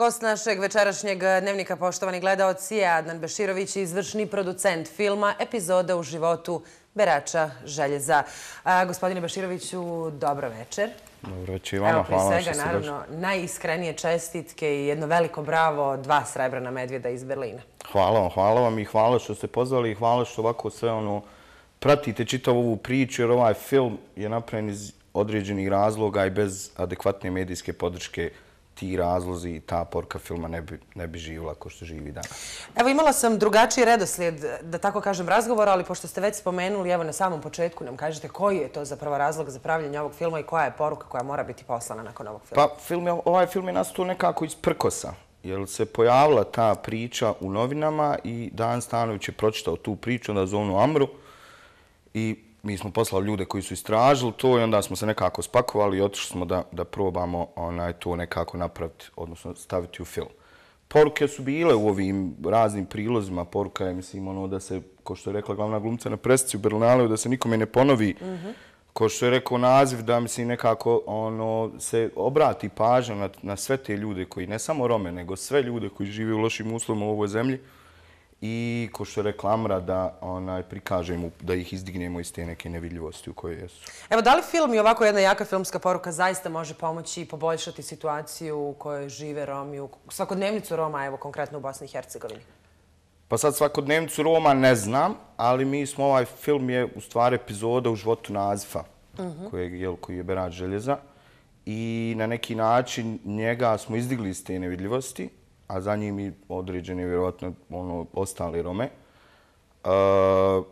Gost našeg večerašnjeg dnevnika, poštovani gledalci, je Adnan Beširović, izvršni producent filma Epizoda u životu Berača Željeza. Gospodine Beširoviću, dobro večer. Dobro večer i vama, hvala vam što ste došli. Naravno, najiskrenije čestitke i jedno veliko bravo, dva srebrana medvjeda iz Berlina. Hvala vam, hvala vam i hvala što ste pozvali i hvala što ovako sve ono pratite čitav ovu priču, jer ovaj film je napravljen iz određenih razloga i bez adekvatne medijske podrške ti razlozi i ta porka filma ne bi, ne bi živjela kao što živi danas. Evo imala sam drugačiji redoslijed, da tako kažem, razgovora, ali pošto ste već spomenuli, evo na samom početku nam kažete koji je to zapravo razlog za pravljanje ovog filma i koja je poruka koja mora biti poslana nakon ovog filma? Pa film je, ovaj film je nastao nekako iz prkosa. Jer se pojavila ta priča u novinama i Dan Stanović je pročitao tu priču na zonu Amru i mi smo poslali ljude koji su istražili to i onda smo se nekako spakovali i otišli smo da, da probamo onaj, to nekako napraviti, odnosno staviti u film. Poruke su bile u ovim raznim prilozima. Poruka je, mislim, ono da se, ko što je rekla glavna glumca na presici u Berlinaleu, da se nikome ne ponovi. Mm -hmm. Ko što je rekao naziv, da mislim nekako ono, se obrati pažnja na, na sve te ljude koji, ne samo Rome, nego sve ljude koji žive u lošim uslovima u ovoj zemlji i ko što je reklamra da onaj, prikažemo, da ih izdignemo iz te neke nevidljivosti u kojoj jesu. Evo, da li film i ovako jedna jaka filmska poruka zaista može pomoći i poboljšati situaciju u kojoj žive Romi, u svakodnevnicu Roma, evo, konkretno u Bosni i Hercegovini? Pa sad svakodnevnicu Roma ne znam, ali mi smo, ovaj film je u stvari epizoda u životu Nazifa, uh mhm. -huh. kojeg, jel, koji je Berat Željeza. I na neki način njega smo izdigli iz te nevidljivosti a za njim i određeni, vjerovatno, ono, ostali Rome. Uh,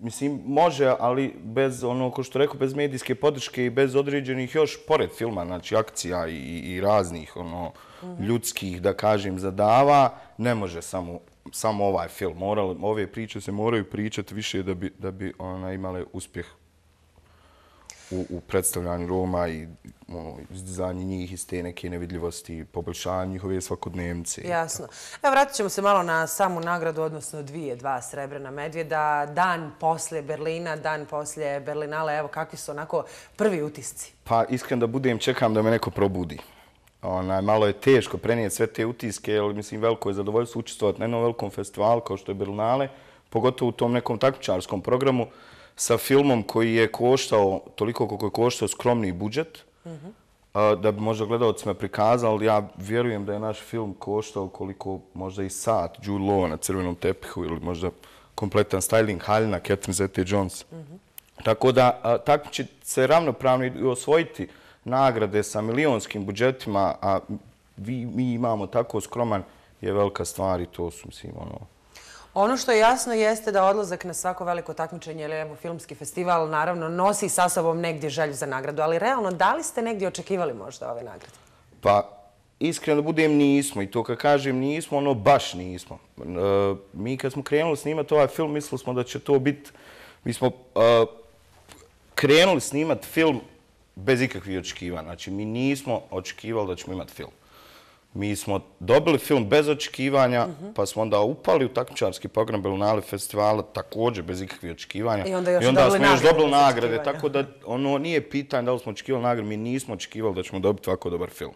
mislim, može, ali bez, ono, ko što rekao, bez medijske podrške i bez određenih još, pored filma, znači, akcija i, i raznih, ono, ljudskih, da kažem, zadava, ne može samo, samo ovaj film. Morali, ove priče se moraju pričati više da bi, da bi ona, imale uspjeh u, u predstavljanju Roma i ono, izdizanje njih iz te neke nevidljivosti, poboljšanje njihove svakodnevnice. Jasno. Evo, vratit ćemo se malo na samu nagradu, odnosno dvije, dva srebrena medvjeda. Dan poslije Berlina, dan poslije Berlinale. Evo, kakvi su onako prvi utisci? Pa, iskreno da budem, čekam da me neko probudi. Onaj, malo je teško prenijeti sve te utiske, jer mislim, veliko je zadovoljstvo učestvovati na jednom velikom festivalu kao što je Berlinale, pogotovo u tom nekom takmičarskom programu sa filmom koji je koštao toliko koliko je koštao skromni budžet, da bi možda gledalcima prikazali, ja vjerujem da je naš film koštao koliko možda i sat Jude Law na crvenom tepihu ili možda kompletan styling haljina Catherine Zeta-Jones. Tako da tako će se ravnopravno i osvojiti nagrade sa milionskim budžetima, a vi, mi imamo tako skroman je velika stvar i to su, mislim, ono, Ono što je jasno jeste da odlazak na svako veliko takmičenje ili evo filmski festival naravno nosi sa sobom negdje želju za nagradu, ali realno da li ste negdje očekivali možda ove nagrade? Pa iskreno budem nismo i to kad kažem nismo, ono baš nismo. E, mi kad smo krenuli snimati ovaj film mislili smo da će to biti, mi smo e, krenuli snimati film bez ikakvih očekivanja. Znači mi nismo očekivali da ćemo imati film. Mi smo dobili film bez očekivanja, pa smo onda upali u takmičarski program Belunale festivala također bez ikakvih očekivanja. I onda, još I onda smo još dobili nagrade. Tako da ono nije pitanje da li smo očekivali nagrade, mi nismo očekivali da ćemo dobiti ovako dobar film.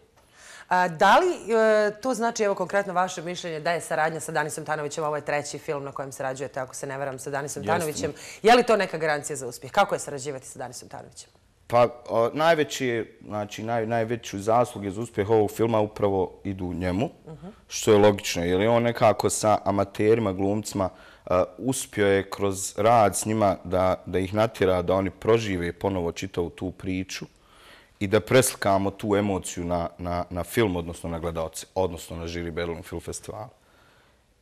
A, da li e, to znači, evo konkretno vaše mišljenje, da je saradnja sa Danisom Tanovićem, ovo je treći film na kojem sarađujete, ako se ne veram, sa Danisom Tanovićem. Je li to neka garancija za uspjeh? Kako je sarađivati sa Danisom Tanovićem? Pa najveći, znači naj, najveću zasluge za uspjeh ovog filma upravo idu njemu, što je logično, jer je on nekako sa amaterima, glumcima, e, uspio je kroz rad s njima da, da ih natjera da oni prožive ponovo čitavu tu priču i da preslikamo tu emociju na, na, na film, odnosno na gledalce, odnosno na žiri Berlin Film Festival.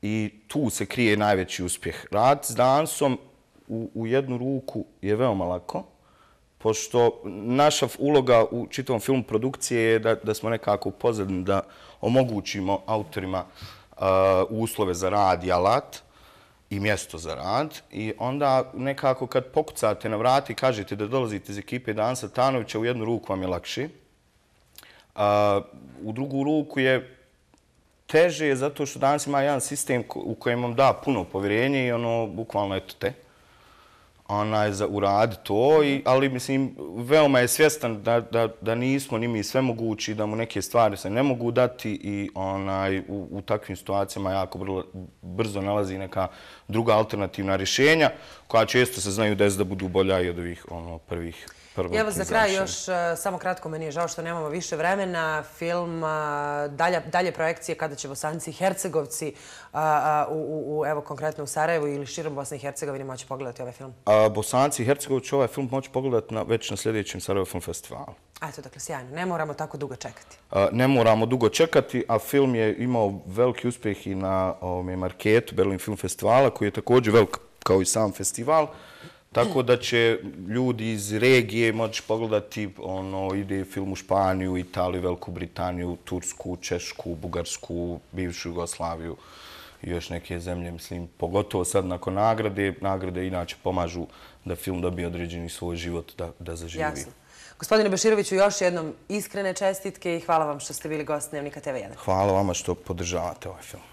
I tu se krije najveći uspjeh. Rad s dansom u, u jednu ruku je veoma lako, pošto naša uloga u čitavom filmu produkcije je da, da smo nekako pozadni da omogućimo autorima uh, uslove za rad i alat i mjesto za rad. I onda nekako kad pokucate na vrati i kažete da dolazite iz ekipe Dansa Tanovića, u jednu ruku vam je lakši. Uh, u drugu ruku je teže zato što danas ima jedan sistem u kojem vam da puno povjerenje i ono, bukvalno eto te onaj, za uradi to, i, ali mislim, veoma je svjestan da, da, da nismo ni mi sve mogući, da mu neke stvari se ne mogu dati i onaj, u, u takvim situacijama jako brzo, brzo nalazi neka druga alternativna rješenja koja često se znaju desiti da budu bolja i od ovih ono, prvih prvog Evo za kraj još e, samo kratko, meni je žao što nemamo više vremena. Film, dalje, dalje projekcije kada će Bosanci i Hercegovci u, u, evo konkretno u Sarajevu ili širom Bosne i Hercegovine moći pogledati ovaj film? A, Bosanci i Hercegovci ovaj film moći pogledati na, već na sljedećem Sarajevo Film Festivalu. A eto, dakle, sjajno. Ne moramo tako dugo čekati. Ne moramo dugo čekati, a film je imao veliki uspjeh i na ovome marketu Berlin Film Festivala, koji je također velik kao i sam festival. Tako da će ljudi iz regije moći pogledati, ono, ide film u Španiju, Italiju, Veliku Britaniju, Tursku, Češku, Bugarsku, bivšu Jugoslaviju i još neke zemlje, mislim, pogotovo sad nakon nagrade. Nagrade inače pomažu da film dobije određeni svoj život da, da zaživi. Jasno. Gospodine Beširoviću, još jednom iskrene čestitke i hvala vam što ste bili gost Dnevnika TV1. Hvala vama što podržavate ovaj film.